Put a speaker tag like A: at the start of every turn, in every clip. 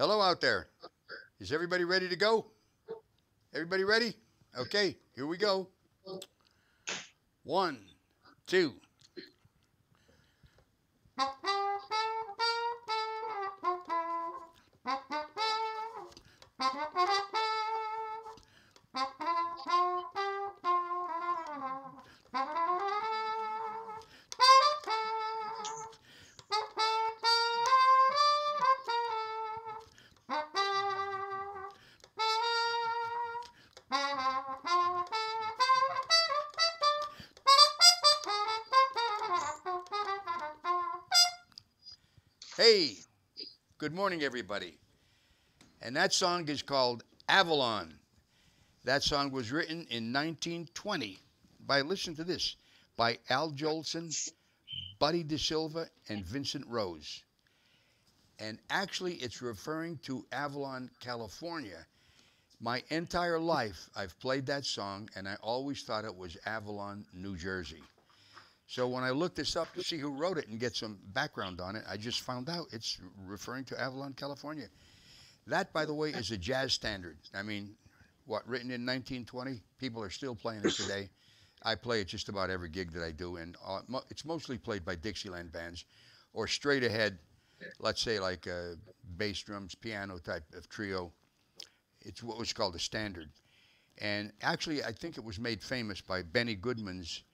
A: Hello out there. Is everybody ready to go? Everybody ready? Okay, here we go. One, two. Morning, everybody. And that song is called Avalon. That song was written in 1920 by, listen to this, by Al Jolson, Buddy DeSylva, and Vincent Rose. And actually, it's referring to Avalon, California. My entire life, I've played that song, and I always thought it was Avalon, New Jersey. So when I looked this up to see who wrote it and get some background on it, I just found out it's referring to Avalon, California. That, by the way, is a jazz standard. I mean, what, written in 1920? People are still playing it today. I play it just about every gig that I do, and uh, mo- it's mostly played by Dixieland bands or straight ahead, let's say like uh, bass drums, piano type of trio. It's what was called a standard. And actually, I think it was made famous by Benny Goodman's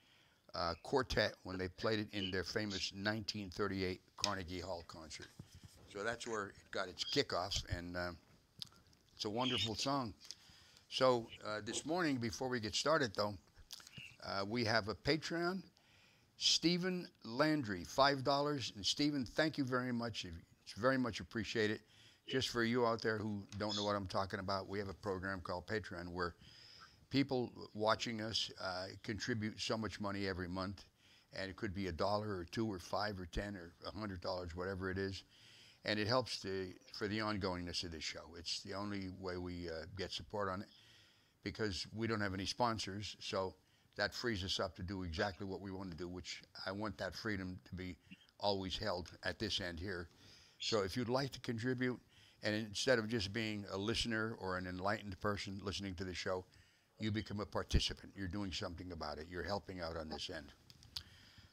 A: uh, quartet when they played it in their famous 1938 Carnegie Hall concert. So that's where it got its kickoff, and uh, it's a wonderful song. So uh, this morning, before we get started, though, uh, we have a Patreon. Stephen Landry, five dollars, and Stephen, thank you very much. It's very much appreciated. Just for you out there who don't know what I'm talking about, we have a program called Patreon where people watching us uh, contribute so much money every month, and it could be a dollar or two or five or ten or a hundred dollars, whatever it is, and it helps to, for the ongoingness of this show. It's the only way we uh, get support on it because we don't have any sponsors, so that frees us up to do exactly what we want to do, which I want that freedom to be always held at this end here. So if you'd like to contribute, and instead of just being a listener or an enlightened person listening to the show, you become a participant. You're doing something about it. You're helping out on this end.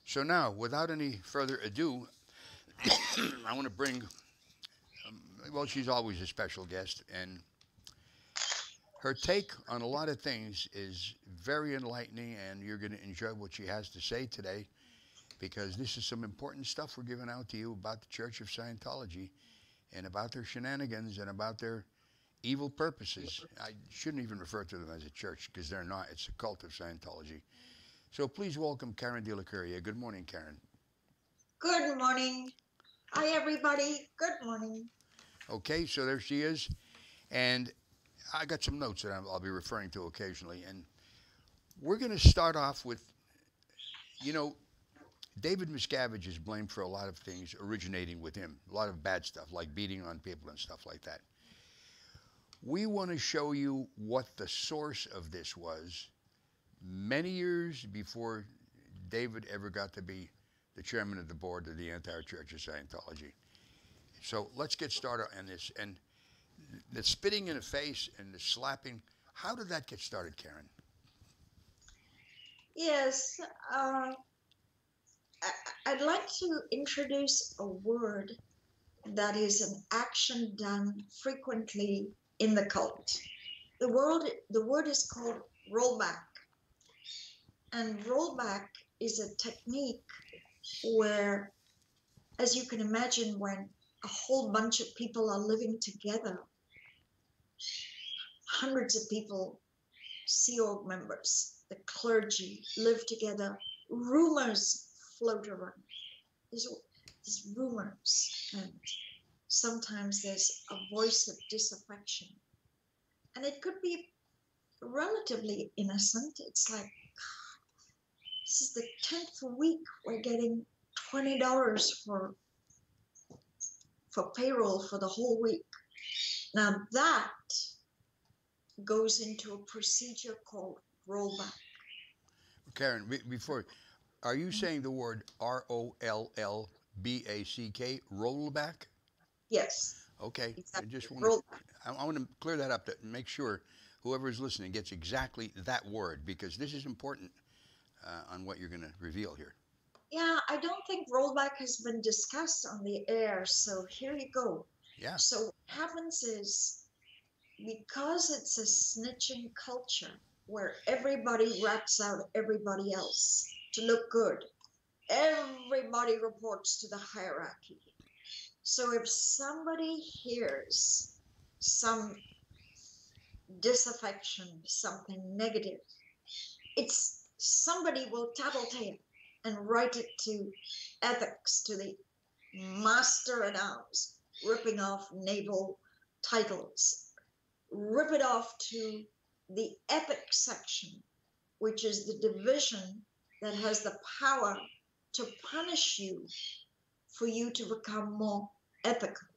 A: So now, without any further ado, I want to bring, um, well, she's always a special guest, and her take on a lot of things is very enlightening, and you're going to enjoy what she has to say today because this is some important stuff we're giving out to you about the Church of Scientology and about their shenanigans and about their evil purposes. I shouldn't even refer to them as a church because they're not. It's a cult of Scientology. So please welcome Karen de la Carriere. Good morning, Karen.
B: Good morning. Hi, everybody. Good morning.
A: Okay, so there she is. And I got some notes that I'll I'll be referring to occasionally. And we're going to start off with, you know, David Miscavige is blamed for a lot of things originating with him, a lot of bad stuff, like beating on people and stuff like that. We want to show you what the source of this was many years before David ever got to be the chairman of the board of the entire Church of Scientology. So let's get started on this. And the spitting in the face and the slapping, how did that get started, Karen?
B: Yes, uh, I'd like to introduce a word that is an action done frequently in the cult. The word, the word is called rollback. And rollback is a technique where, as you can imagine, when a whole bunch of people are living together, hundreds of people, Sea Org members, the clergy live together, rumors float around. There's, there's rumors, and sometimes there's a voice of disaffection. And it could be relatively innocent. It's like, this is the 10th week we're getting $20 for for payroll for the whole week. Now that goes into a procedure called rollback.
A: Karen, before, are you mm. saying the word R O L L B A C K, rollback?
B: Yes.
A: Okay.
B: Exactly.
A: I just want to, I, I want to clear that up to make sure whoever is listening gets exactly that word because this is important uh, on what you're going to reveal here.
B: Yeah, I don't think rollback has been discussed on the air, so here you go.
A: Yeah.
B: So what happens is because it's a snitching culture where everybody rats out everybody else to look good, everybody reports to the hierarchy. So if somebody hears some disaffection, something negative, it's somebody will tattletale and write it to ethics, to the master at arms, ripping off naval titles, rip it off to the ethics section, which is the division that has the power to punish you for you to become more ethical.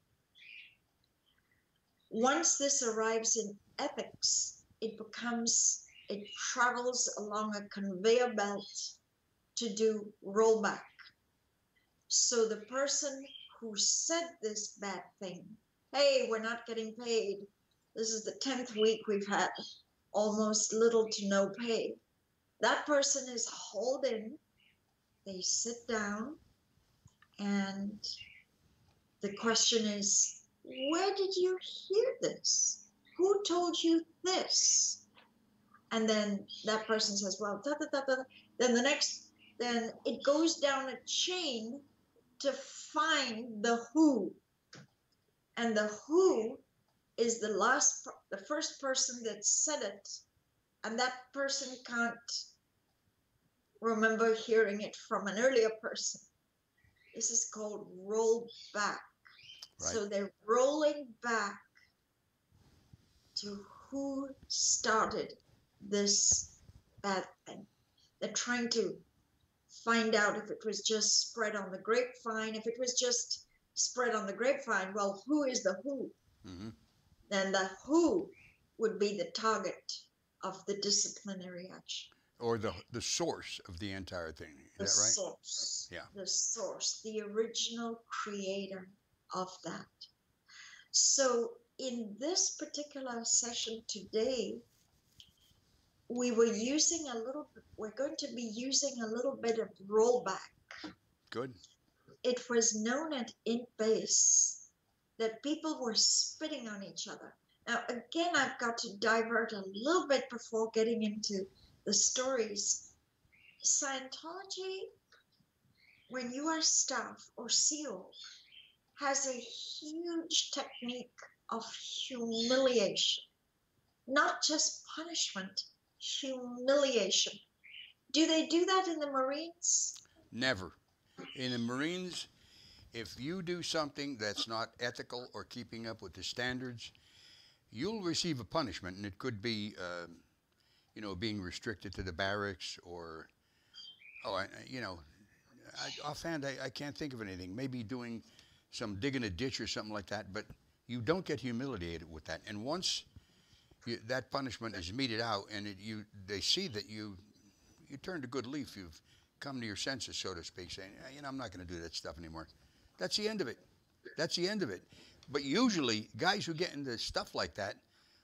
B: Once this arrives in ethics, it becomes, it travels along a conveyor belt to do rollback. So the person who said this bad thing, hey, we're not getting paid. This is the 10th week we've had almost little to no pay. That person is hauled in, they sit down, and the question is, where did you hear this? Who told you this? And then that person says, well, da, da, da, then the next, then it goes down a chain to find the who. And the who is the last, the first person that said it. And that person can't remember hearing it from an earlier person. This is called roll back.
A: Right.
B: So they're rolling back to who started this bad thing. They're trying to find out if it was just spread on the grapevine. If it was just spread on the grapevine, well, who is the who?
A: hmm
B: Then the who would be the target of the disciplinary action.
A: Or the the source of the entire thing.
B: the
A: that right?
B: source.
A: Yeah.
B: The source, the original creator of that. So in this particular session today, we were using a little we're going to be using a little bit of rollback.
A: Good.
B: It was known at Int Base that people were spitting on each other. Now again I've got to divert a little bit before getting into the stories. Scientology, when you are staff or Sea Org, has a huge technique of humiliation, not just punishment, humiliation. Do they do that in the Marines?
A: Never. In the Marines, if you do something that's not ethical or keeping up with the standards, you'll receive a punishment, and it could be, uh, you know, being restricted to the barracks, or, oh, I, you know, I, offhand, I, I can't think of anything. Maybe doing some digging a ditch or something like that, but you don't get humiliated with that. And once you, that punishment is meted out, and it, you they see that you you turned a good leaf, you've come to your senses, so to speak, saying, "Eh, you know, I'm not going to do that stuff anymore. That's the end of it. That's the end of it. But usually, guys who get into stuff like that,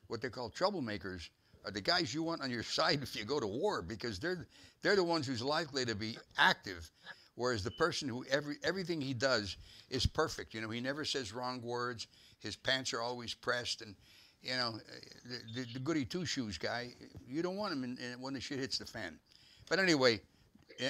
A: what they call troublemakers, are the guys you want on your side if you go to war because they're they're the ones who's likely to be active, whereas the person who every everything he does is perfect. You know, he never says wrong words. His pants are always pressed, and you know, the, the, the goody two shoes guy, you don't want him in, in, when the shit hits the fan. But anyway,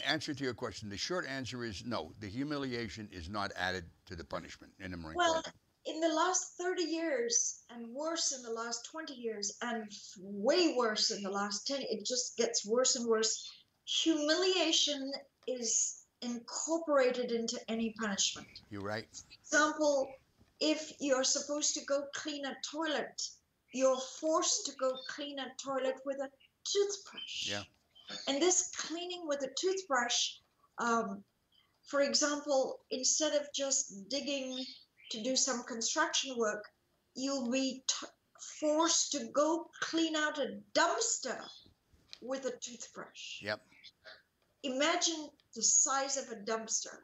A: answer to your question, the short answer is no. The humiliation is not added to the punishment in the Marine
B: Well,
A: Corps.
B: In the last 30 years, and worse in the last 20 years, and way worse in the last 10, it just gets worse and worse. Humiliation is incorporated into any punishment.
A: You're right.
B: for example, if you're supposed to go clean a toilet, you're forced to go clean a toilet with a toothbrush.
A: Yeah.
B: And this cleaning with a toothbrush, um, for example, instead of just digging to do some construction work, you'll be t- forced to go clean out a dumpster with a toothbrush.
A: Yep.
B: Imagine the size of a dumpster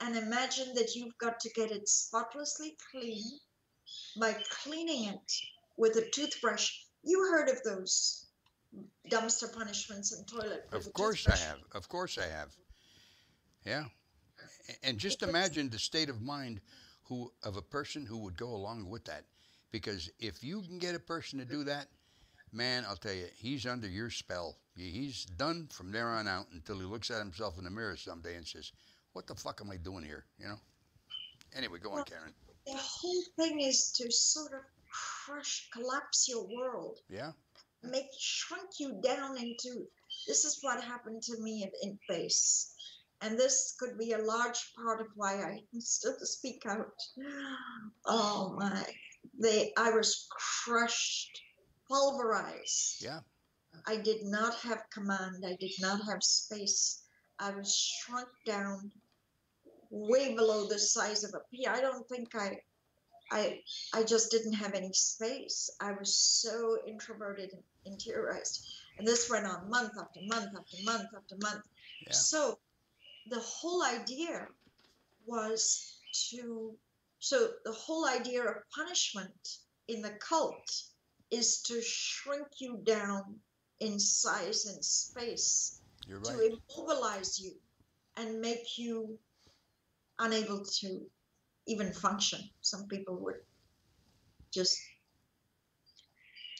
B: and imagine that you've got to get it spotlessly clean by cleaning it with a toothbrush. You heard of those dumpster punishments and toilet?
A: Of course I have. Of course I have. Yeah. And just imagine the state of mind who of a person who would go along with that. Because if you can get a person to do that, man, I'll tell you, he's under your spell. He's done from there on out until he looks at himself in the mirror someday and says, "What the fuck am I doing here?" You know. Anyway, go on, Karen.
B: The whole thing is to sort of crush, collapse your world,
A: Yeah.
B: make shrink you down into. This is what happened to me at Int Base. And this could be a large part of why I still speak out. Oh my. They I was crushed, pulverized.
A: Yeah.
B: I did not have command. I did not have space. I was shrunk down way below the size of a pea. I don't think I I I just didn't have any space. I was so introverted and interiorized. And this went on month after month after month after month.
A: Yeah.
B: So the whole idea was to so the whole idea of punishment in the cult is to shrink you down in size and space
A: You're
B: to immobilize you and make you unable to even function. Some people would just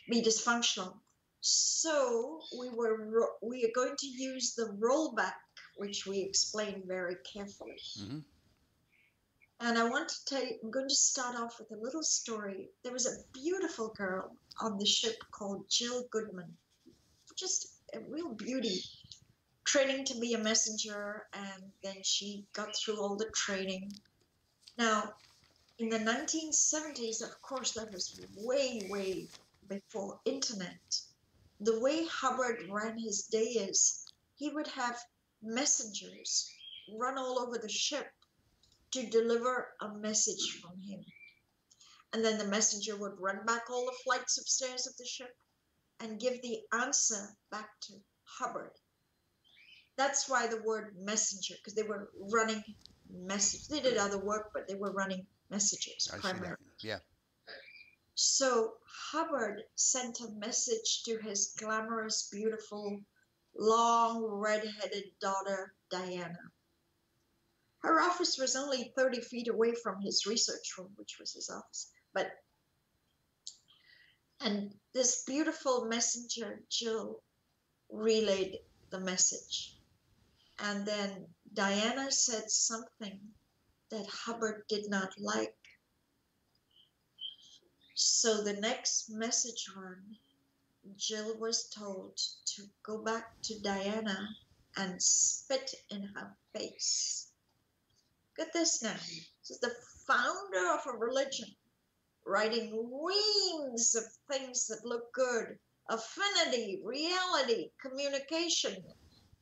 B: be dysfunctional. So we were we are going to use the rollback, which we explain very carefully.
A: Mhm.
B: And I want to tell you, I'm going to start off with a little story. There was a beautiful girl on the ship called Jill Goodman, just a real beauty training to be a messenger and then she got through all the training now in the 1970s of course that was way way before internet the way hubbard ran his day is he would have messengers run all over the ship to deliver a message from him and then the messenger would run back all the flights of stairs of the ship and give the answer back to hubbard that's why the word messenger, because they were running message. They did other work, but they were running messages
A: I
B: primarily.
A: Yeah.
B: So Hubbard sent a message to his glamorous, beautiful, long, red-headed daughter, Diana. Her office was only 30 feet away from his research room, which was his office. But and this beautiful messenger, Jill, relayed the message. And then Diana said something that Hubbard did not like. So the next message run, Jill was told to go back to Diana and spit in her face. Get this now. This is the founder of a religion writing reams of things that look good affinity, reality, communication.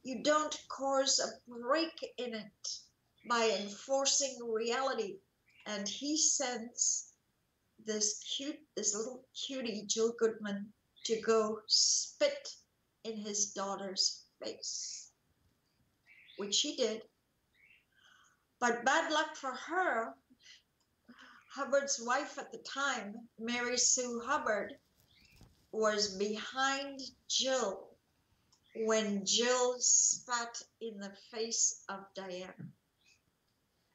B: You don't cause a break in it by enforcing reality. And he sends this cute, this little cutie, Jill Goodman, to go spit in his daughter's face, which he did. But bad luck for her, Hubbard's wife at the time, Mary Sue Hubbard, was behind Jill when Jill spat in the face of Diana.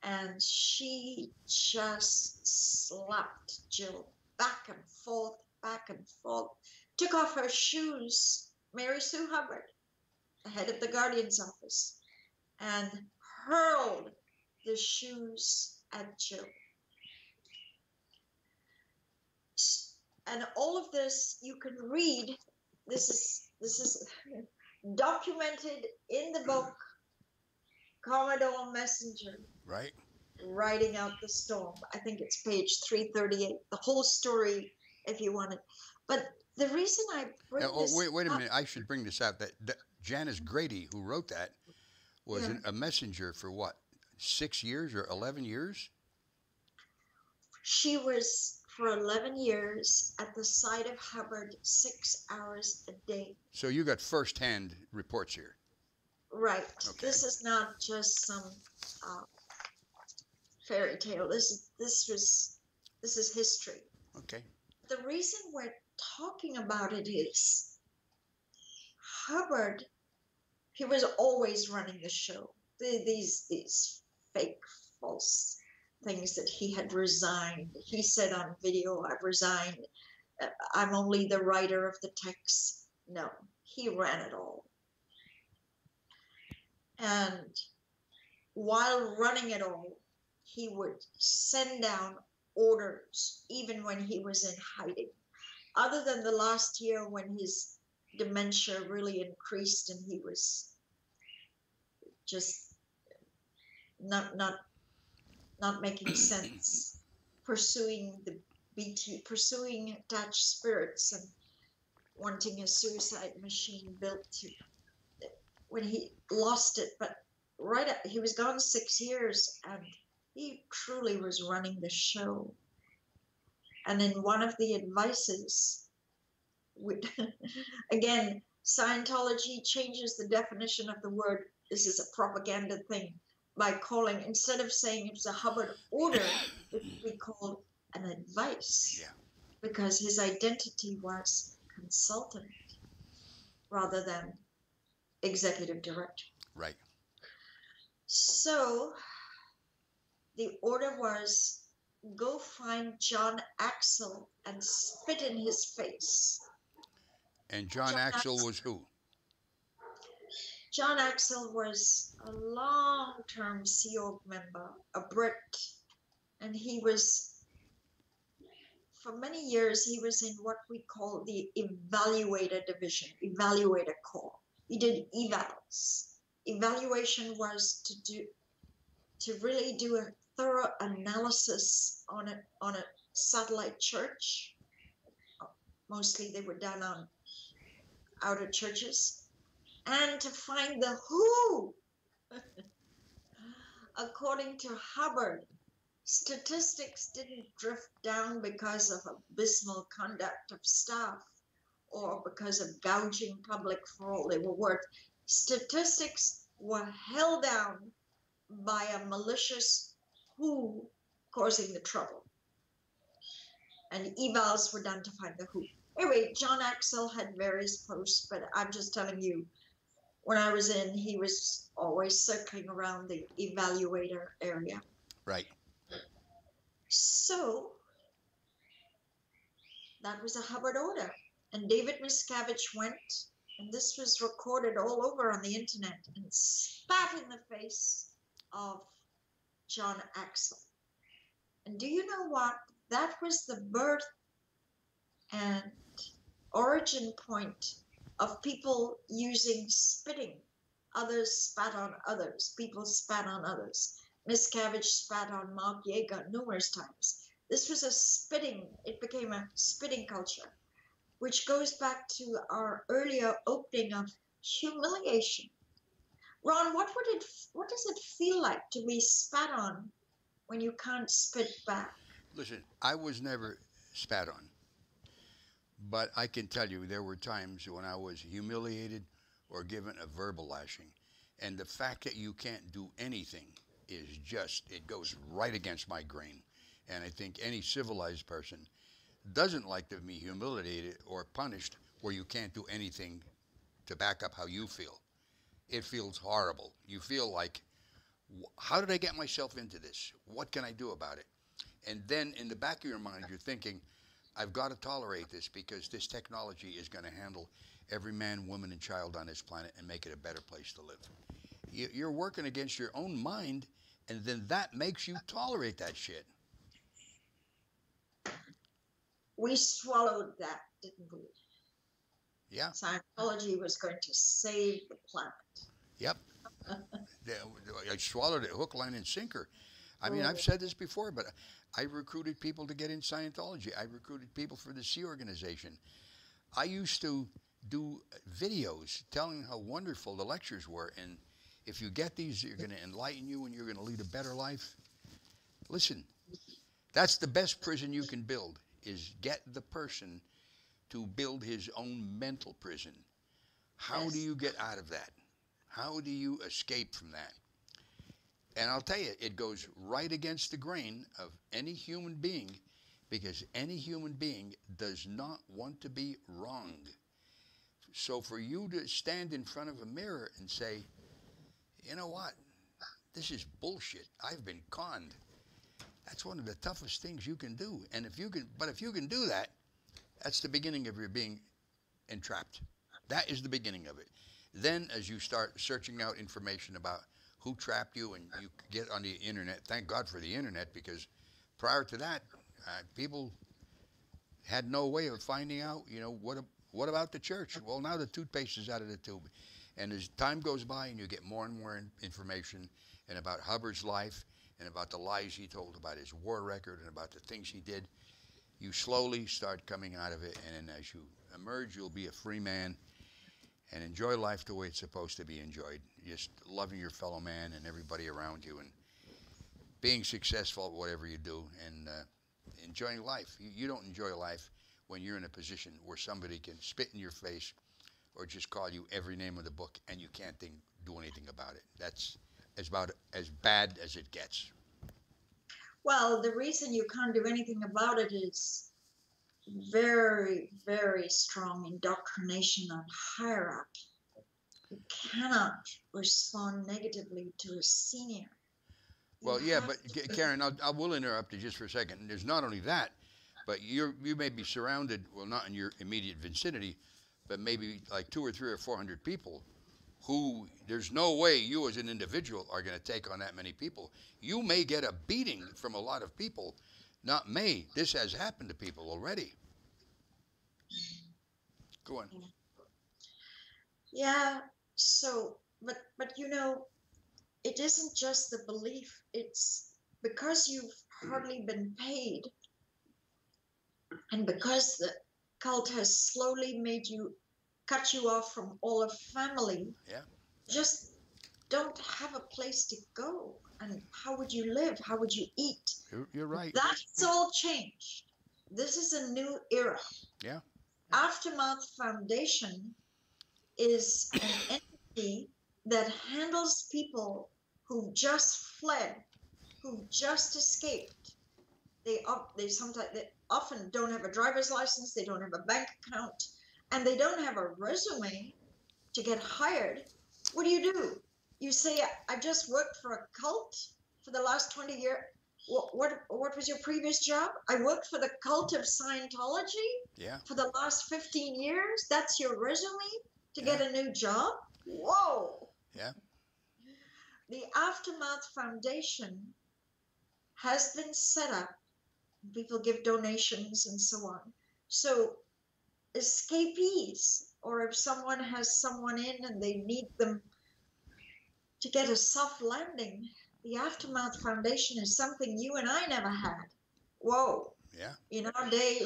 B: And she just slapped Jill back and forth, back and forth, took off her shoes, Mary Sue Hubbard, the head of the Guardian's office, and hurled the shoes at Jill. and all of this you can read this is this is documented in the book commodore messenger
A: Right.
B: riding out the storm i think it's page 338 the whole story if you want it but the reason i bring
A: Now, oh,
B: this
A: wait, wait a
B: up-
A: minute. I should bring this out. That, that Janis Grady, who wrote that, was
B: Yeah.
A: an, a messenger for what, six years or eleven years?
B: she was for 11 years at the side of hubbard six hours a day
A: So you got firsthand reports here.
B: Right.
A: Okay.
B: This is not just some uh, fairy tale. This is this was This is history.
A: Okay.
B: The reason we're talking about it is Hubbard, he was always running the show. The- These these fake, false things that he had resigned. He said on video, "I've resigned. I'm only the writer of the text." No, he ran it all. And while running it all, he would send down orders even when he was in hiding. Other than the last year when his dementia really increased and he was just not not not making sense, pursuing the BT, pursuing attached spirits and wanting a suicide machine built to when he lost it, but right he was gone six years and he truly was running the show. And in one of the advices, would again, Scientology changes the definition of the word. This is a propaganda thing by calling instead of saying it was a Hubbard order, it would be called an advice.
A: Yeah.
B: Because his identity was consultant rather than executive director.
A: Right.
B: So the order was go find John Aczel and spit in his face.
A: And John
B: John
A: Aczel
B: Aczel.
A: was who?
B: John Aczel was a long term Sea Org member, a Brit, and he was, for many years, he was in what we call the evaluator division, evaluator corps. He did evals. Evaluation was to do, to really do a thorough analysis on a, on a satellite church. Mostly they were done on outer churches and to find the who. According to Hubbard, statistics didn't drift down because of abysmal conduct of staff or because of gouging public for all they were worth. Statistics were held down by a malicious who causing the trouble. And evals were done to find the who. Anyway, John Aczel had various posts, but I'm just telling you, when I was in, he was always circling around the evaluator area.
A: Right.
B: So that was a Hubbard order. And David Miscavige went, and this was recorded all over on the internet, and spat in the face of John Aczel. And do you know what? That was the birth and origin point of people using spitting. Others spat on others. People spat on others. Miscavige spat on Marc Yager numerous times. This was a spitting, it became a spitting culture, which goes back to our earlier opening of humiliation. Ron, what would it what does it feel like to be spat on when you can't spit back?
A: Listen, I was never spat on. But I can tell you there were times when I was humiliated or given a verbal lashing. And the fact that you can't do anything is just, it goes right against my grain. And I think any civilized person doesn't like to be humiliated or punished where you can't do anything to back up how you feel. It feels horrible. You feel like, how did I get myself into this? What can I do about it? And then in the back of your mind, you're thinking, I've got to tolerate this because this technology is going to handle every man, woman, and child on this planet and make it a better place to live. You- You're working against your own mind, and then that makes you tolerate that shit.
B: We swallowed that, didn't we?
A: Yeah.
B: Scientology was going to save the planet.
A: Yep. I swallowed it hook, line, and sinker. I mean,
B: Oh.
A: I've said this before, but I recruited people to get in Scientology. I recruited people for the Sea Organization. I used to do videos telling how wonderful the lectures were, and if you get these, you're going to enlighten you and you're going to lead a better life. Listen, that's the best prison you can build is get the person to build his own mental prison. How
B: Yes.
A: do you get out of that? How do you escape from that? And I'll tell you, it goes right against the grain of any human being because any human being does not want to be wrong. So for you to stand in front of a mirror and say, you know what? This is bullshit. I've been conned. That's one of the toughest things you can do. And if you can, but if you can do that, that's the beginning of your being entrapped. That is the beginning of it. Then, as you start searching out information about who trapped you and you get on the internet, thank God for the internet because prior to that, uh, people had no way of finding out, you know, what, what about the church? Well, now the toothpaste is out of the tube. And as time goes by and you get more and more information and about Hubbard's life and about the lies he told about his war record and about the things he did, you slowly start coming out of it. And then as you emerge, you'll be a free man and enjoy life the way it's supposed to be enjoyed. Just loving your fellow man and everybody around you and being successful at whatever you do and uh, enjoying life. You, you don't enjoy life when you're in a position where somebody can spit in your face or just call you every name of the book and you can't think, do anything about it. That's as about as bad as it gets.
B: Well, the reason you can't do anything about it is very, very strong indoctrination on hierarchy. You cannot respond negatively to a senior.
A: Well, yeah, but Karen, I'll, I will interrupt you just for a second. There's not only that, but you you may be surrounded, well, not in your immediate vicinity, but maybe like two or three or four hundred people who there's no way you as an individual are going to take on that many people. You may get a beating from a lot of people. Not may. This has happened to people already. Go on.
B: Yeah. So, but but you know, it isn't just the belief. It's because you've hardly been paid, and because the cult has slowly made you cut you off from all of family.
A: Yeah.
B: Just don't have a place to go. And how would you live? How would you eat?
A: You're, you're right.
B: That's all changed. This is a new era.
A: Yeah.
B: Aftermath Foundation is an entity that handles people who just fled, who just escaped. They they sometimes they often don't have a driver's license, they don't have a bank account, and they don't have a resume to get hired, what do you do? You say, I just worked for a cult for the last 20 years. What, what, what was your previous job? I worked for the cult of Scientology
A: yeah.
B: for the last 15 years. That's your resume to
A: Yeah.
B: get a new job? Whoa.
A: Yeah.
B: The Aftermath Foundation has been set up. People give donations and so on. So escapees or if someone has someone in and they need them to get a soft landing the aftermath foundation is something you and i never had whoa
A: Yeah.
B: in our day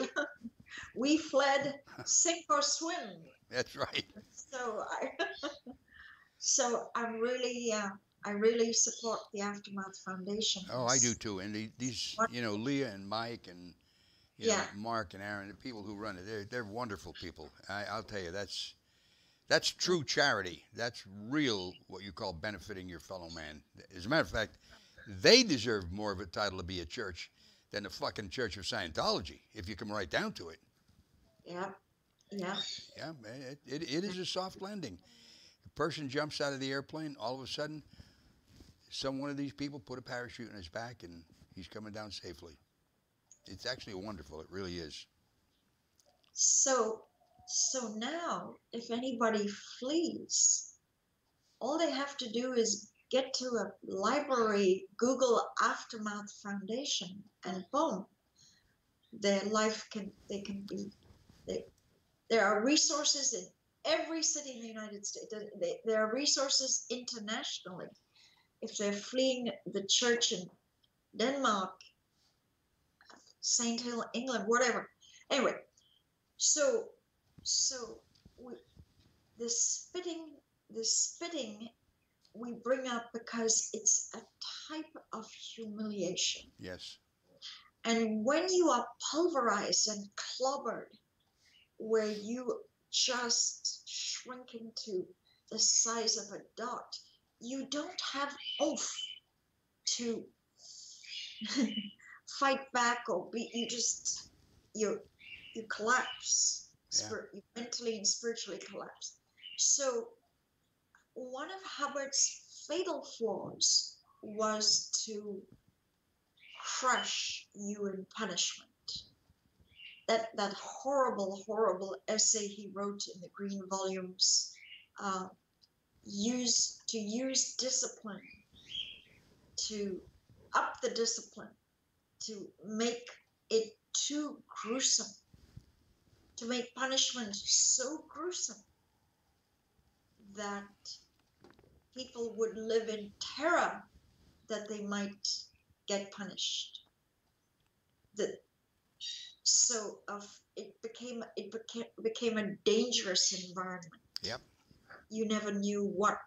B: we fled sink or swim
A: That's right.
B: so i so i'm really uh, i really support the aftermath foundation
A: Oh, I do too. And the, these, you know, Leah and Mike and you know,
B: Yeah.
A: Mark and Aaron, the people who run it, they're they're wonderful people. I, I'll tell you, that's that's true charity. That's real what you call benefiting your fellow man. As a matter of fact, they deserve more of a title to be a church than the fucking Church of Scientology, if you come right down to it.
B: yeah yeah
A: Yeah, it, it, it is a soft landing. A person jumps out of the airplane, all of a sudden, some one of these people put a parachute in his back and he's coming down safely. It's actually wonderful. It really is.
B: So, so now, if anybody flees, all they have to do is get to a library, Google Aftermath Foundation, and boom, their life can they can be. They, there are resources in every city in the United States. There- are resources internationally. If they're fleeing the church in Denmark, Saint Hill, England, whatever. Anyway, so so we, the spitting the spitting we bring up because it's a type of humiliation
A: Yes.
B: and when you are pulverized and clobbered where you just shrink into the size of a dot you don't have oomph to fight back or be you just you you collapse.
A: Yeah.
B: Spir- you mentally and spiritually collapse. So one of hubbard's fatal flaws was to crush you in punishment. That that horrible horrible essay he wrote in the green volumes uh, use to use discipline to up the discipline to make it too gruesome to make punishment so gruesome that people would live in terror that they might get punished. That so of it became it became became a dangerous environment.
A: Yep.
B: you never knew what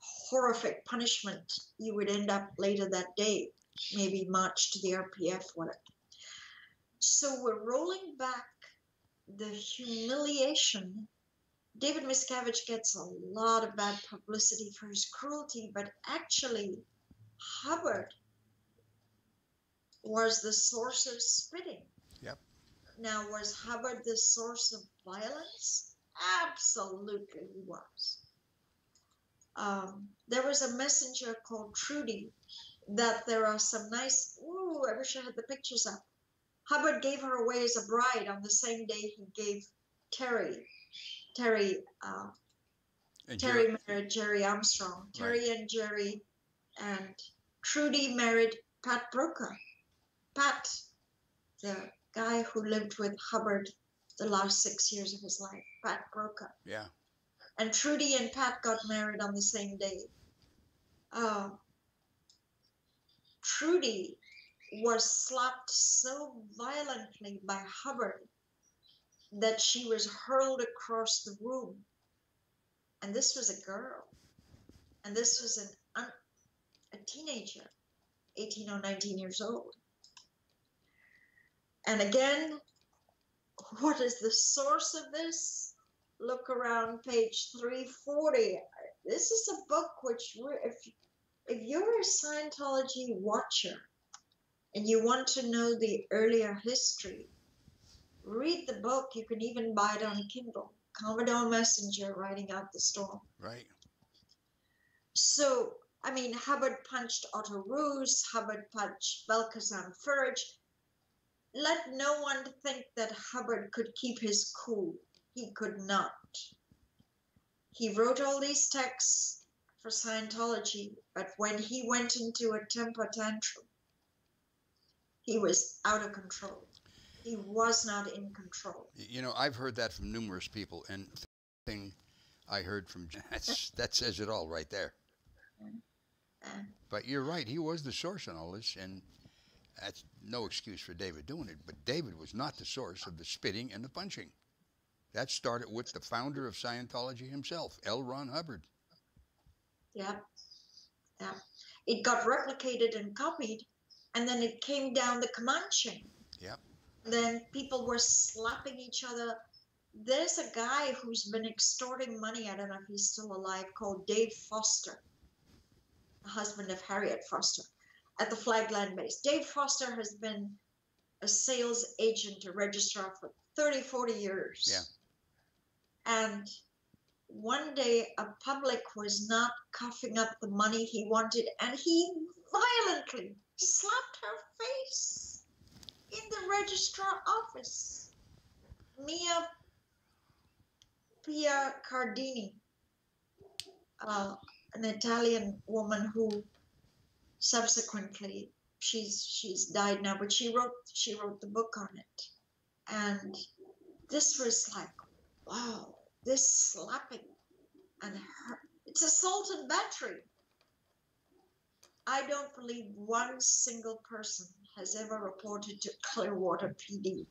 B: horrific punishment you would end up later that day maybe march to the rpf whatever so we're rolling back the humiliation. David miscavige gets a lot of bad publicity for his cruelty but actually hubbard was the source of spitting.
A: Yep.
B: now was hubbard the source of violence? Absolutely he was. Um, there was a messenger called Trudy that there are some nice. Ooh, I wish I had the pictures up. Hubbard gave her away as a bride on the same day he gave Terry, Terry, uh, Terry
A: Jer-
B: married Gerry Armstrong. Terry and Jerry, and Trudy married Pat Broeker. Pat, the guy who lived with Hubbard the last six years of his life, Pat Broeker
A: yeah.
B: and Trudy and Pat got married on the same day. Uh, Trudy was slapped so violently by Hubbard that she was hurled across the room. And this was a girl. And this was an un- a teenager, 18 or 19 years old. And again, what is the source of this? look around page 340 this is a book which if if you're a scientology watcher and you want to know the earlier history read the book. You can even buy it on kindle. Commodore messenger riding out the storm
A: Right.
B: so i mean hubbard punched otto roos hubbard punched belkazan furge. Let no one think that hubbard could keep his cool. He could not. He wrote all these texts for Scientology, but when he went into a temper tantrum, he was out of control. He was not in control.
A: You know, I've heard that from numerous people, and thing I heard from that's, that says it all right there. But you're right; he was the source on all this, and that's no excuse for David doing it. But David was not the source of the spitting and the punching. That started with the founder of Scientology himself, L. Ron Hubbard.
B: Yeah, yeah. It got replicated and copied, and then it came down the command chain.
A: Yep.
B: Then people were slapping each other. There's a guy who's been extorting money. I don't know if he's still alive, called Dave Foster, the husband of Harriet Foster, at the Flag Land Base. Dave Foster has been a sales agent, a registrar for 30, 40 years.
A: Yeah.
B: And one day a public was not coughing up the money he wanted, and he violently slapped her face in the registrar office. Mia Pia Cardini, uh, an Italian woman who subsequently she's she's died now, but she wrote she wrote the book on it, and this was like, wow, this slapping and her, it's assault and battery. I don't believe one single person has ever reported to Clearwater PD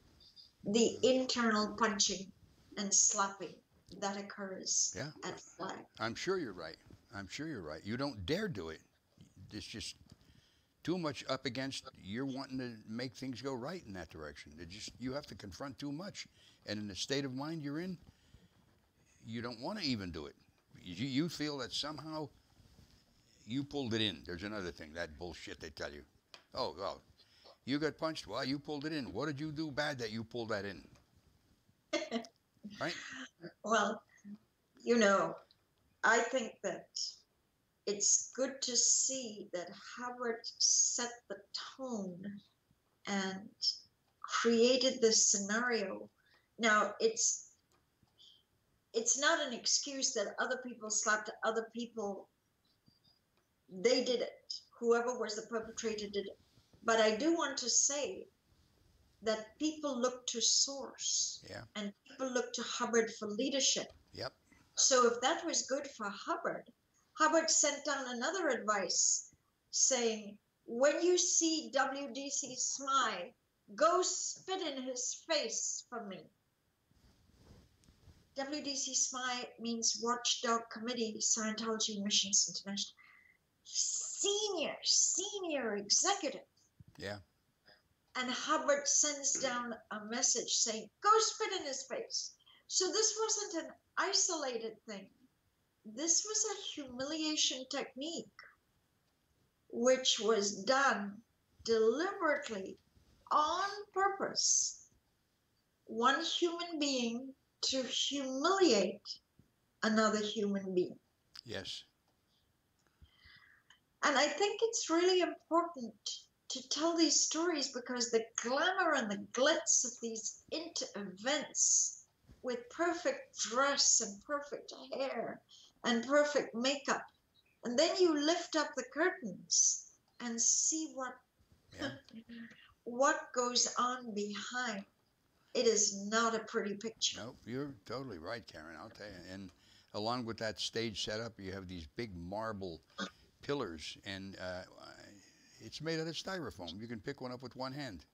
B: the internal punching and slapping that occurs
A: Yeah.
B: at flag.
A: I'm sure you're right. I'm sure you're right. You don't dare do it. It's just too much up against you're wanting to make things go right in that direction. It just you have to confront too much, and in the state of mind you're in, you don't want to even do it. You, you feel that somehow you pulled it in. There's another thing that bullshit they tell you. Oh well, You got punched. Well, you pulled it in. What did you do bad that you pulled that in? right?
B: Well, you know, I think that it's good to see that Howard set the tone and created this scenario. Now, it's it's not an excuse that other people slapped other people. They did it. Whoever was the perpetrator did it. But I do want to say that people look to source
A: Yeah.
B: and people look to Hubbard for leadership.
A: Yep.
B: So if that was good for Hubbard, Hubbard sent down another advice saying, when you see WDC Smythe, go spit in his face for me. WDC Smythe means Watchdog Committee, Scientology Missions International. Senior, senior executive.
A: Yeah.
B: And Hubbard sends down a message saying, go spit in his face. So this wasn't an isolated thing. This was a humiliation technique which was done deliberately on purpose. One human being to humiliate another human being.
A: Yes.
B: And I think it's really important to tell these stories because the glamour and the glitz of these inter events with perfect dress and perfect hair and perfect makeup. And then you lift up the curtains and see what
A: Yeah.
B: what goes on behind. It is not a pretty picture.
A: Nope. You're totally right, Karen. I'll tell you. And along with that stage setup, you have these big marble pillars, and uh, it's made out of styrofoam. You can pick one up with one hand.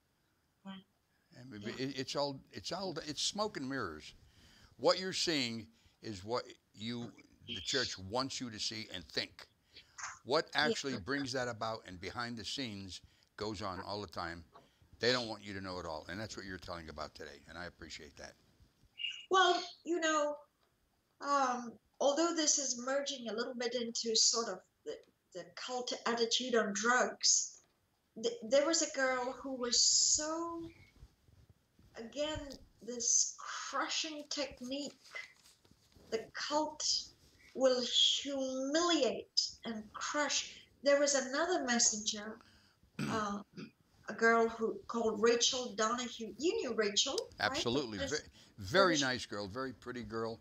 B: Yeah.
A: And it-
B: Yeah.
A: it- it's all it's all it's smoke and mirrors. What you're seeing is what you the church wants you to see and think. What actually brings that about and behind the scenes goes on all the time. They don't want you to know it all, and that's what you're telling about today, and I appreciate that.
B: Well, you know, um, although this is merging a little bit into sort of the, the cult attitude on drugs, th- there was a girl who was so, again, this crushing technique. The cult will humiliate and crush. There was another messenger, uh, a girl who called Rachel Donahue. You knew Rachel.
A: Absolutely,
B: There's-
A: very, very nice girl, very pretty girl,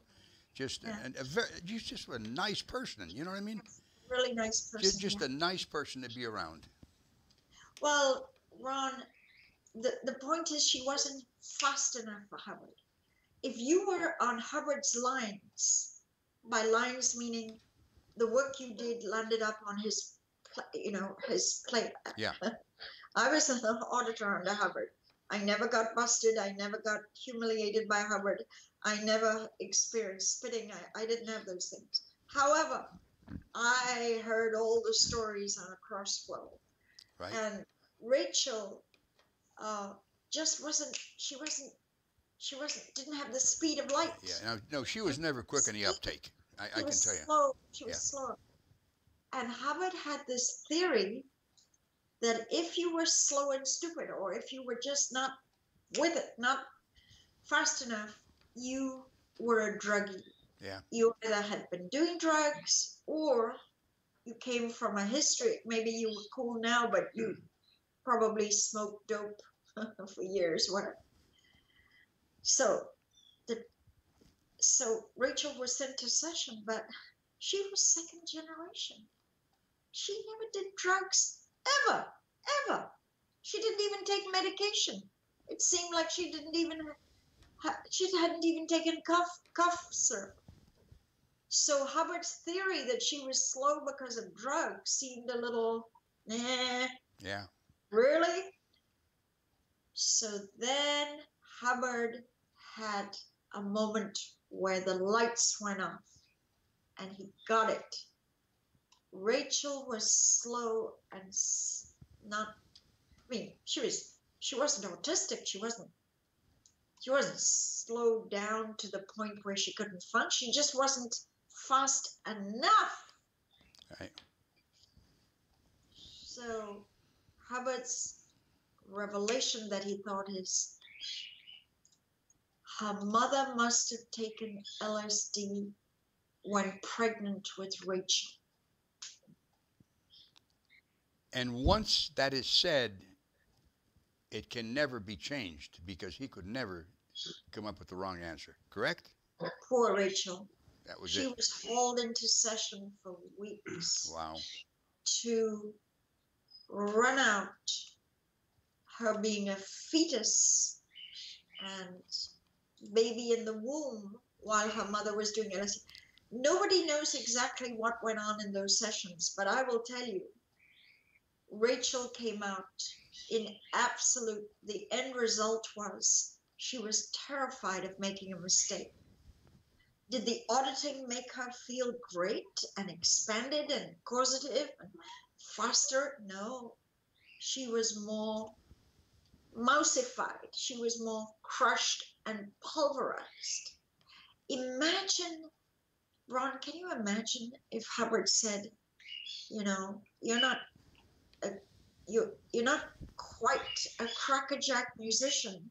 A: just
B: Yeah.
A: and a very, she's just a nice person. You know what I mean?
B: really nice person.
A: Just, just
B: yeah.
A: a nice person to be around.
B: Well, Ron, the, the point is she wasn't fast enough for Hubbard. If you were on Hubbard's lines, by lines meaning the work you did landed up on his, you know, his plate.
A: Yeah.
B: I was an auditor under Hubbard. I never got busted. I never got humiliated by Hubbard. I never experienced spitting. I, I didn't have those things. However, I heard all the stories on a crossflow
A: Right?
B: and Rachel uh, just wasn't. She wasn't. She wasn't. Didn't have the speed of light.
A: Yeah. No, no, she was never quick in the uptake. I, I can tell you.
B: slow. She was
A: Yeah.
B: slow. And Hubbard had this theory that if you were slow and stupid, or if you were just not with it, not fast enough, you were a druggie.
A: Yeah.
B: You either had been doing drugs or you came from a history. Maybe you were cool now, but you hmm. probably smoked dope for years, whatever. So, the so Rachel was sent to session, but she was second generation. She never did drugs ever, ever. She didn't even take medication. It seemed like she didn't even ha- she hadn't even taken cough cough syrup. So Hubbard's theory that she was slow because of drugs seemed a little, nah,
A: Yeah.
B: really? So then Hubbard had a moment where the lights went off and he got it. Rachel was slow and not I mean she was she wasn't autistic she wasn't she wasn't slowed down to the point where she couldn't function she just wasn't fast enough
A: Right.
B: so Hubbard's revelation that he thought his her mother must have taken LSD when pregnant with Rachel.
A: And once that is said, it can never be changed because he could never come up with the wrong answer. Correct?
B: Poor Rachel.
A: That was
B: She
A: it.
B: was hauled into session for weeks
A: Wow.
B: to run out her being a fetus and baby in the womb while her mother was doing it. Nobody knows exactly what went on in those sessions, but I will tell you, Rachel came out in absolute, the end result was she was terrified of making a mistake. Did the auditing make her feel great and expanded and causative and faster? No. She was more mouseified. She was more crushed and pulverized. Imagine, Ron, can you imagine if Hubbard said, you know, you're not a, you you're not quite a crackerjack musician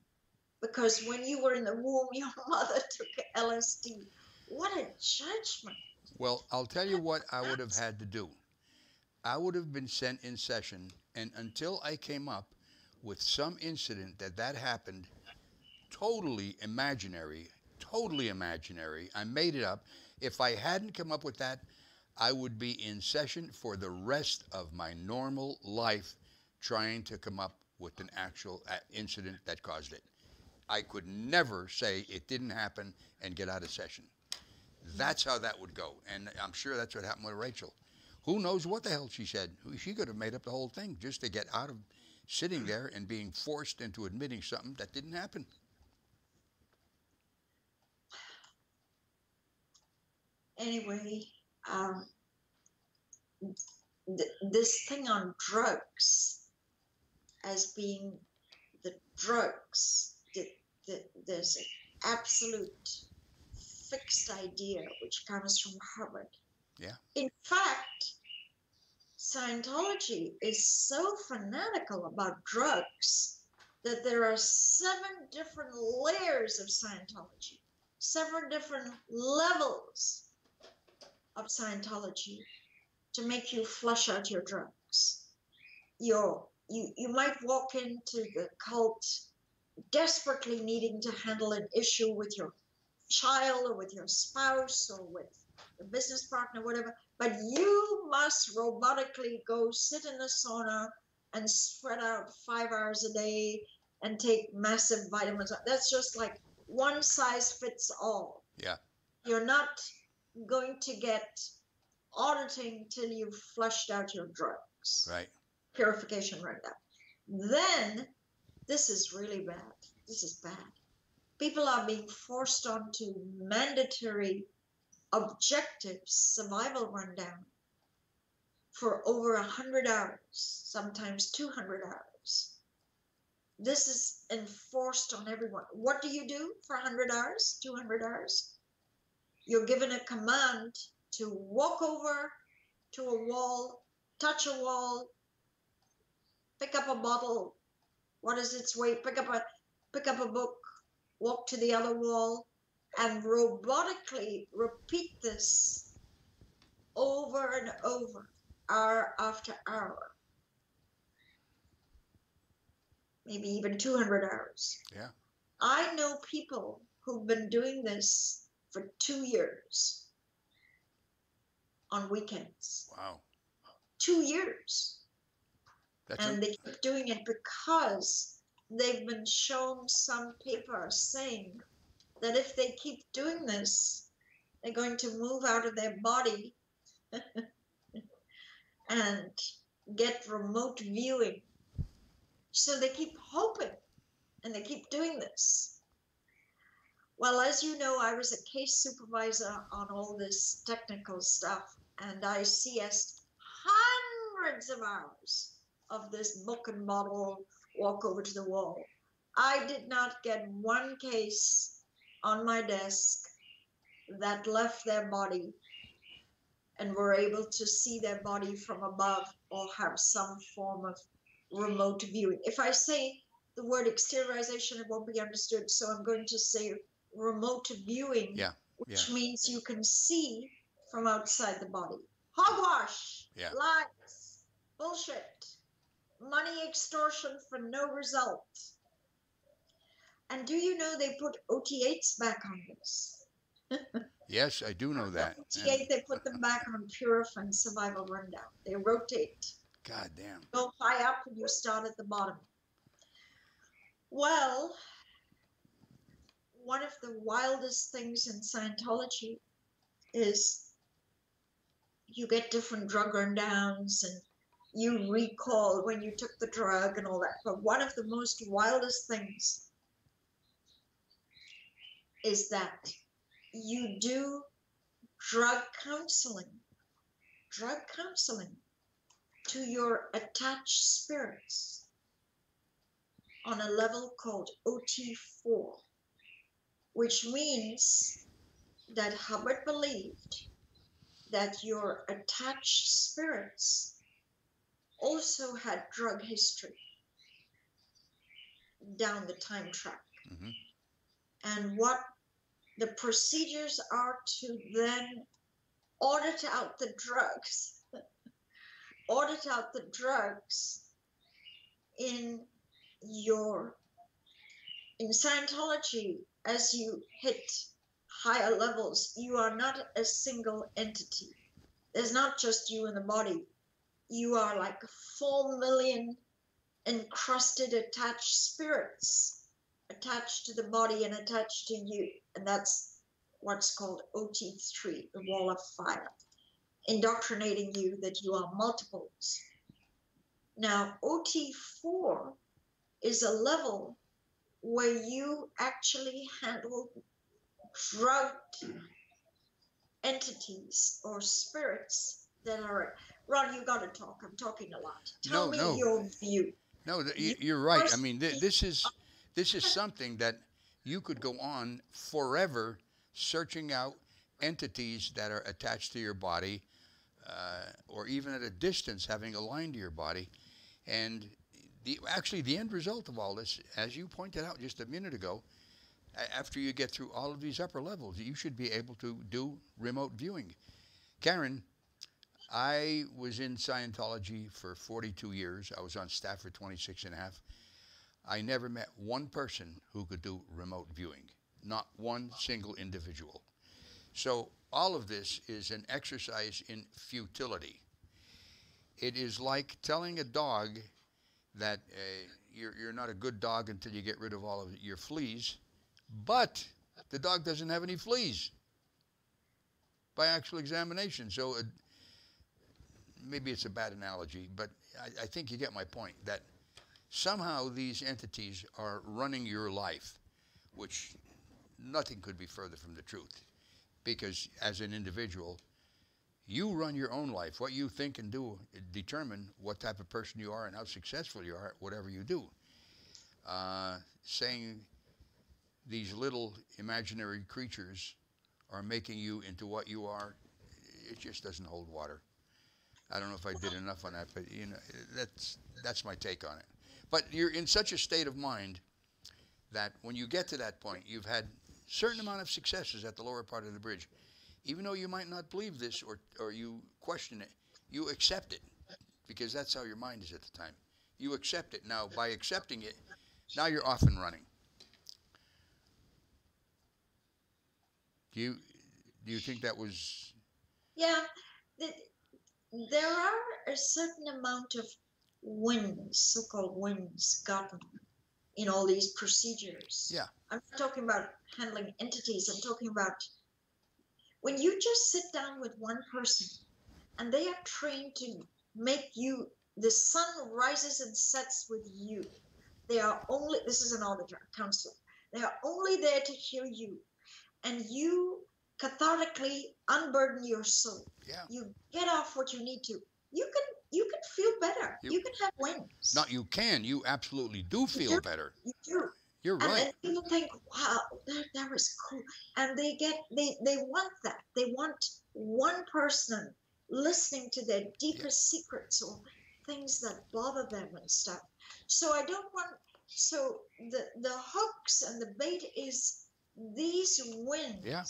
B: because when you were in the womb your mother took LSD. What a judgment.
A: Well, I'll tell you what I would have had to do. I would have been sent in session, and until I came up with some incident that that happened, totally imaginary, totally imaginary. I made it up. If I hadn't come up with that, I would be in session for the rest of my normal life trying to come up with an actual uh, incident that caused it. I could never say it didn't happen and get out of session. That's how that would go. And I'm sure that's what happened with Rachel. Who knows what the hell she said? She could have made up the whole thing just to get out of sitting there and being forced into admitting something that didn't happen.
B: Anyway, um, th- this thing on drugs as being the drugs, the, the, there's an absolute fixed idea which comes from Hubbard.
A: Yeah.
B: In fact, Scientology is so fanatical about drugs that there are seven different layers of Scientology, seven different levels of Scientology to make you flush out your drugs. You're, you, you might walk into the cult desperately needing to handle an issue with your child or with your spouse or with a business partner, whatever, but you must robotically go sit in a sauna and spread out five hours a day and take massive vitamins. That's just like one size fits all.
A: Yeah.
B: You're not going to get auditing till you've flushed out your drugs.
A: Right.
B: Purification right now. Then this is really bad. This is bad. People are being forced onto mandatory objective survival rundown for over 100 hours, sometimes 200 hours. This is enforced on everyone. What do you do for 100 hours, 200 hours? You're given a command to walk over to a wall, touch a wall, pick up a bottle. What is its weight? Pick up a pick up a book, walk to the other wall, and robotically repeat this over and over, hour after hour. Maybe even 200 hours.
A: Yeah.
B: I know people who've been doing this for two years on weekends.
A: Wow.
B: Two years.
A: That's
B: and
A: un-
B: they keep doing it because they've been shown some paper saying that if they keep doing this, they're going to move out of their body and get remote viewing. So they keep hoping and they keep doing this. Well, as you know, I was a case supervisor on all this technical stuff, and I CS hundreds of hours of this book and bottle walk over to the wall. I did not get one case on my desk that left their body and were able to see their body from above or have some form of remote viewing. If I say the word exteriorization, it won't be understood. So I'm going to say remote viewing,
A: Yeah,
B: which
A: yeah.
B: means you can see from outside the body. Hogwash,
A: Yeah.
B: lies, bullshit, money extortion for no result. And do you know they put OT8s back on this?
A: Yes, I do know that.
B: OT8, they put them back on Purif and Survival Rundown. They rotate
A: God damn.
B: go high up and you start at the bottom. Well, one of the wildest things in Scientology is you get different drug rundowns and you recall when you took the drug and all that. But one of the most wildest things is that you do drug counseling. Drug counseling to your attached spirits on a level called OT4, which means that Hubbard believed that your attached spirits also had drug history down the time track.
A: Mhm.
B: And what the procedures are to then audit out the drugs audit out the drugs in your in Scientology as you hit higher levels, you are not a single entity. There's not just you in the body. You are like four million encrusted attached spirits attached to the body and attached to you. And that's what's called OT3, the wall of fire indoctrinating you that you are multiples. Now, OT4 is a level where you actually handle drugged entities or spirits that are. Ron, you got to talk. I'm talking a lot. Tell
A: No,
B: me
A: no.
B: your view.
A: No, you're right. I mean, th- this is this is something that you could go on forever searching out entities that are attached to your body, uh, or even at a distance having a line to your body, and the actually the end result of all this, as you pointed out just a minute ago, after you get through all of these upper levels, you should be able to do remote viewing. Karen, I was in Scientology for 42 years. I was on staff for 26 and a half. I never met one person who could do remote viewing, not one single individual. So, all of this is an exercise in futility. It is like telling a dog that uh, you're, you're not a good dog until you get rid of all of your fleas, but the dog doesn't have any fleas by actual examination. So, uh, maybe it's a bad analogy, but I, I think you get my point that somehow these entities are running your life, which nothing could be further from the truth. Because as an individual, you run your own life. What you think and do determine what type of person you are and how successful you are at whatever you do. Uh, saying these little imaginary creatures are making you into what you are, it just doesn't hold water. I don't know if I did enough on that, but you know, that's that's my take on it. But you're in such a state of mind that when you get to that point, you've had certain amount of successes at the lower part of the bridge. Even though you might not believe this or, or you question it, you accept it because that's how your mind is at the time. You accept it. Now, by accepting it, now you're off and running. Do you, do you think that was
B: Yeah, th- there are a certain amount of wins, so-called wins, gotten in all these procedures.
A: Yeah.
B: I'm not talking about handling entities. I'm talking about when you just sit down with one person and they are trained to make you, the sun rises and sets with you. They are only, this is an auditor, counselor. They are only there to hear you. And you cathartically unburden your soul.
A: Yeah.
B: You get off what you need to. You can you can feel better.
A: You-
B: You, can have wins.
A: not you can, you absolutely do feel
B: do.
A: better.
B: you do.
A: You're
B: And,
A: right.
B: and people think, wow, that, that was cool. And they get they they want that. They want one person listening to their deepest secrets or things that bother them and stuff. So I don't want. So the the hooks and the bait is these wins
A: Yeah.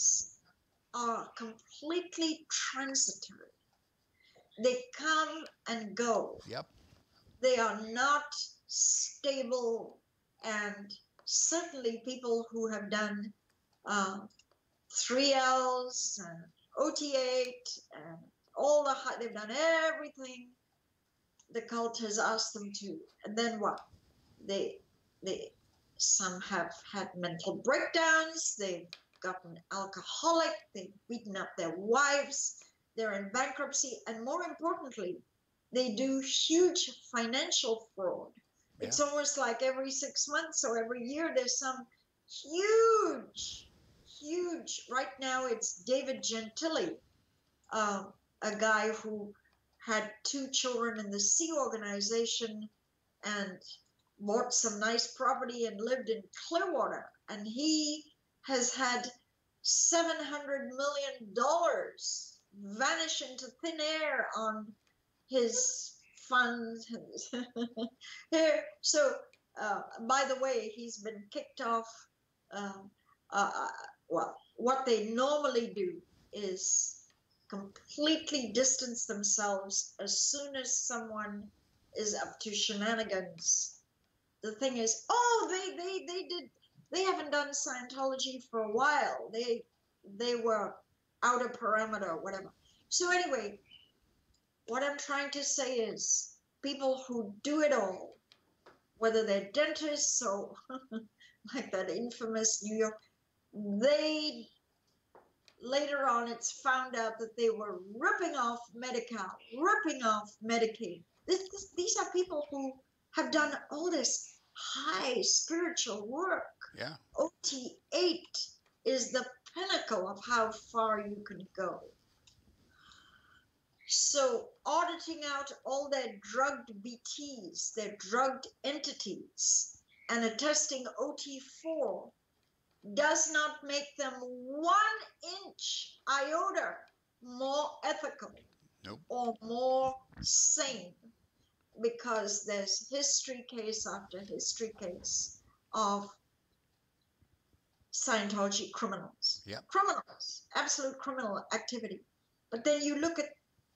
B: are completely transitory. They come and go.
A: Yep.
B: They are not stable, and certainly people who have done uh, 3Ls and OT8 and all the high, they've done everything the cult has asked them to. And then what? They, they, some have had mental breakdowns. They've gotten alcoholic. They've beaten up their wives. They're in bankruptcy, and more importantly, they do huge financial fraud. It's almost like every six months or every year there's some huge, huge. Right now, it's David Gentile, uh, a guy who had two children in the Sea Organization and bought some nice property and lived in Clearwater. And he has had $700 million vanish into thin air on his funds. So, uh, by the way, he's been kicked off. Um, uh, uh, well, what they normally do is completely distance themselves as soon as someone is up to shenanigans. The thing is, oh, they they they did they haven't done Scientology for a while. They they were out of parameter, whatever. So anyway, what I'm trying to say is people who do it all, whether they're dentists or like that infamous New York, they later on it's found out that they were ripping off Medi-Cal, ripping off Medicaid. This, this, these are people who have done all this high spiritual work.
A: Yeah.
B: OT8 is the pinnacle of how far you can go. So, auditing out all their drugged BTs, their drugged entities, and attesting OT4 does not make them one inch iota more ethical
A: Nope.
B: or more sane because there's history case after history case of Scientology criminals.
A: Yep.
B: Criminals, absolute criminal activity. But then you look at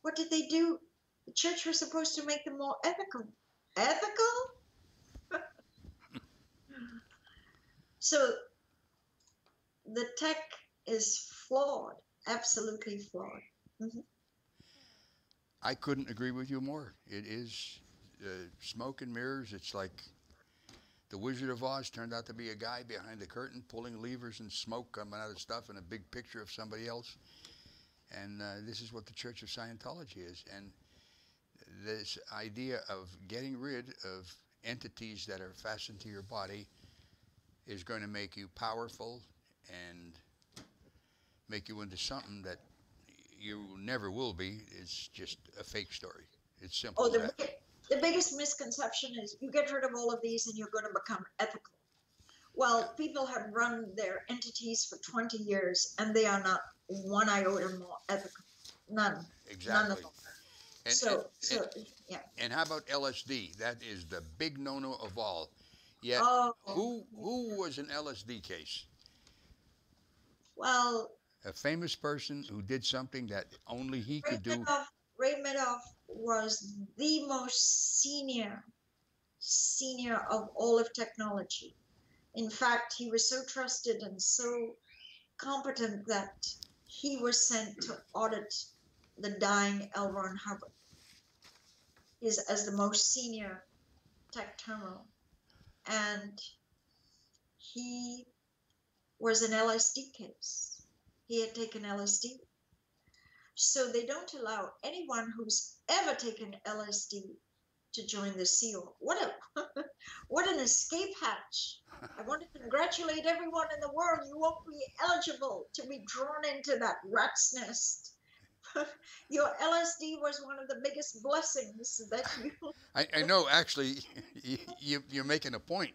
B: what did they do? The church was supposed to make them more ethical. Ethical? so the tech is flawed, absolutely flawed. Mhm.
A: I couldn't agree with you more. It is uh, smoke and mirrors. It's like the Wizard of Oz turned out to be a guy behind the curtain pulling levers and smoke coming out of stuff and a big picture of somebody else. And uh, this is what the Church of Scientology is. And this idea of getting rid of entities that are fastened to your body is going to make you powerful and make you into something that you never will be. It's just a fake story. It's simple.
B: Oh, the, the biggest misconception is you get rid of all of these and you're going to become ethical. Well, people have run their entities for 20 years and they are not one iota more ethical. None. None
A: Exactly.
B: of them.
A: And,
B: so,
A: and,
B: so yeah.
A: and how about LSD? That is the big no-no of all. Yeah.
B: Oh,
A: who who was an LSD case?
B: well,
A: A famous person who did something that only he
B: Ray
A: could do.
B: Mithoff, Ray Mithoff was the most senior, senior of all of technology. In fact, he was so trusted and so competent that he was sent to audit the dying L. Ron Hubbard. Is as the most senior tech terminal, and he was an LSD case. He had taken LSD. So they don't allow anyone who's ever taken LSD to join the Sea Org. What a what an escape hatch. I want to congratulate everyone in the world. You won't be eligible to be drawn into that rat's nest. Your LSD was one of the biggest blessings that you
A: I, I know, actually, you, you, you're making a point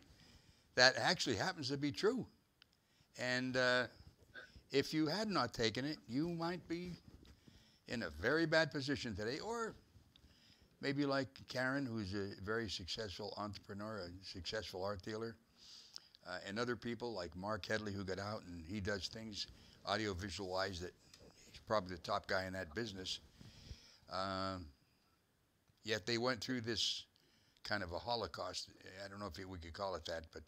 A: that actually happens to be true. And uh, if you had not taken it, you might be in a very bad position today, or maybe like Karen, who's a very successful entrepreneur, a successful art dealer, uh, and other people like Marc Headley, who got out and he does things audio visual wise that he's probably the top guy in that business. Um, yet they went through this kind of a holocaust. I don't know if we could call it that, but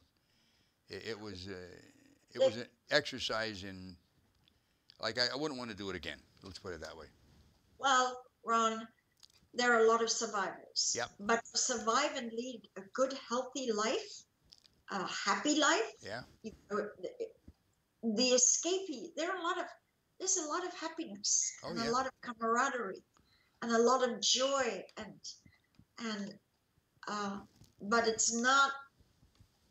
A: it, it was uh, it was an exercise in like I, I wouldn't want to do it again. Let's put it that way.
B: Well, Ron, there are a lot of survivors.
A: Yep.
B: But to survive and lead a good, healthy life, a happy life,
A: Yeah.
B: you know, the, the escapee, there are a lot of, there's a lot of happiness
A: Oh,
B: and
A: yeah.
B: a lot of camaraderie and a lot of joy and, and, uh, but it's not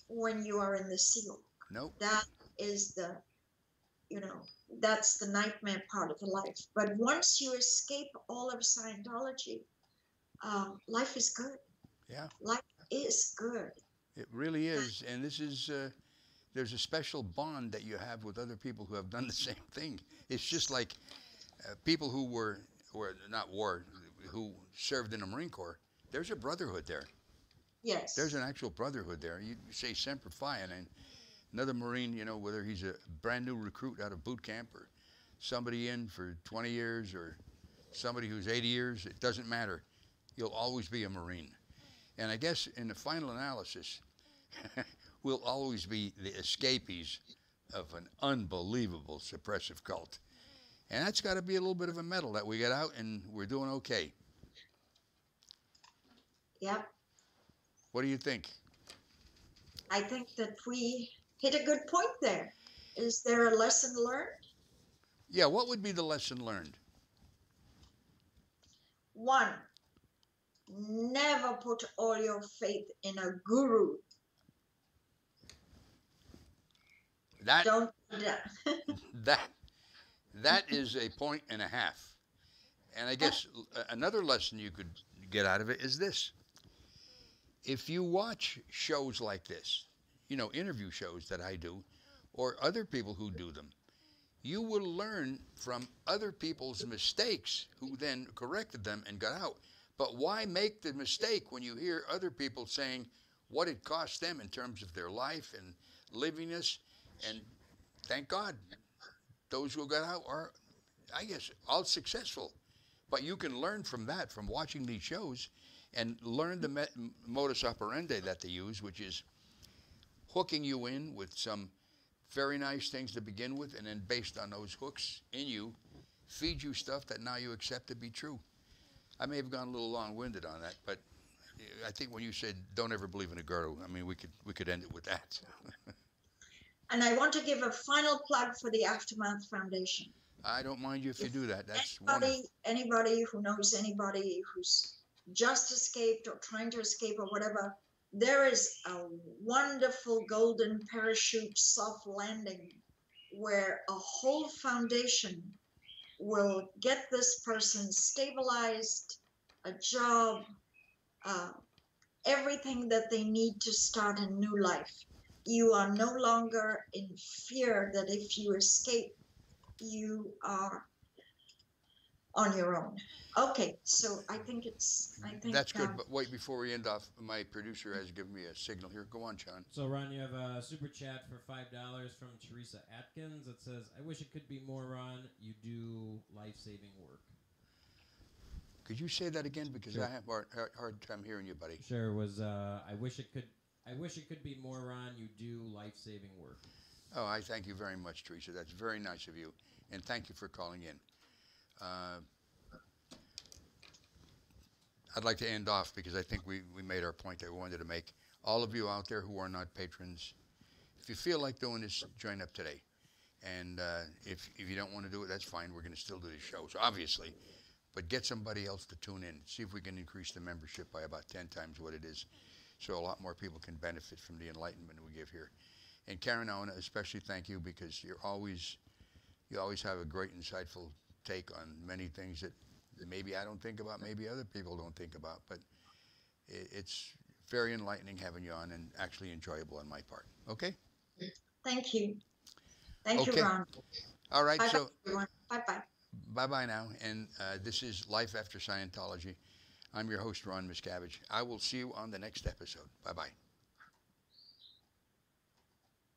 B: when you are in the Sea Org.
A: Nope.
B: That is the, you know, that's the nightmare part of the life. But once you escape all of Scientology, um, life is good.
A: Yeah.
B: Life is good.
A: It really is, and this is uh, there's a special bond that you have with other people who have done the same thing. It's just like uh, people who were were not war, who served in the Marine Corps. There's a brotherhood there.
B: Yes.
A: There's an actual brotherhood there. You say Semper Fi, and another Marine, you know, whether he's a brand new recruit out of boot camp or somebody in for 20 years or somebody who's 80 years, it doesn't matter. You'll always be a Marine. And I guess in the final analysis, we'll always be the escapees of an unbelievable suppressive cult. And that's got to be a little bit of a medal that we get out and we're doing okay.
B: Yep.
A: What do you think?
B: I think that we hit a good point there. Is there a lesson learned?
A: Yeah, what would be the lesson learned?
B: One, never put all your faith in a guru.
A: That
B: Don't do that.
A: that that is a point and a half. And I guess another lesson you could get out of it is this. If you watch shows like this, you know, interview shows that I do, or other people who do them, you will learn from other people's mistakes who then corrected them and got out. But why make the mistake when you hear other people saying what it cost them in terms of their life and livingness? And thank God, those who got out are, I guess, all successful. But you can learn from that, from watching these shows, and learn the modus operandi that they use, which is hooking you in with some very nice things to begin with, and then based on those hooks in you, feed you stuff that now you accept to be true. I may have gone a little long-winded on that, but I think when you said don't ever believe in a guru, I mean we could we could end it with that.
B: And I want to give a final plug for the Aftermath Foundation.
A: I don't mind you if you do that. That's wonderful.
B: Anybody, anybody who knows anybody who's just escaped or trying to escape or whatever, there is a wonderful golden parachute soft landing where a whole foundation will get this person stabilized, a job, uh, everything that they need to start a new life. You are no longer in fear that if you escape, you are on your own. Okay, so I think it's, I think.
A: That's good.
B: um,
A: But wait, before we end off, my producer has given me a signal here. Go on, Sean.
C: So Ron, you have a super chat for five dollars from Teresa Atkins that says, "I wish it could be more, Ron. You do life-saving work."
A: Could you say that again because
C: Sure.
A: I have hard, hard, hard time hearing you, buddy.
C: Sure was. Uh, I wish it could. I wish it could be more, Ron. You do life-saving work.
A: Oh, I thank you very much, Teresa. That's very nice of you, and thank you for calling in. Uh, I'd like to end off because I think we, we made our point that we wanted to make. All of you out there who are not patrons, if you feel like doing this, join up today. And uh, if, if you don't want to do it, that's fine. We're going to still do the shows, obviously. But get somebody else to tune in. See if we can increase the membership by about 10 times what it is so a lot more people can benefit from the enlightenment we give here. And Karen, I want to especially thank you because you're always, you always have a great, insightful take on many things that maybe I don't think about, maybe other people don't think about. But it, it's very enlightening having you on and actually enjoyable on my part. Okay?
B: Thank you. Thank
A: Okay.
B: you, Ron.
A: All right.
B: Bye
A: So
B: bye, everyone. Bye bye.
A: bye bye now. And uh, this is Life After Scientology. I'm your host, Ron Miscavige. I will see you on the next episode. Bye bye.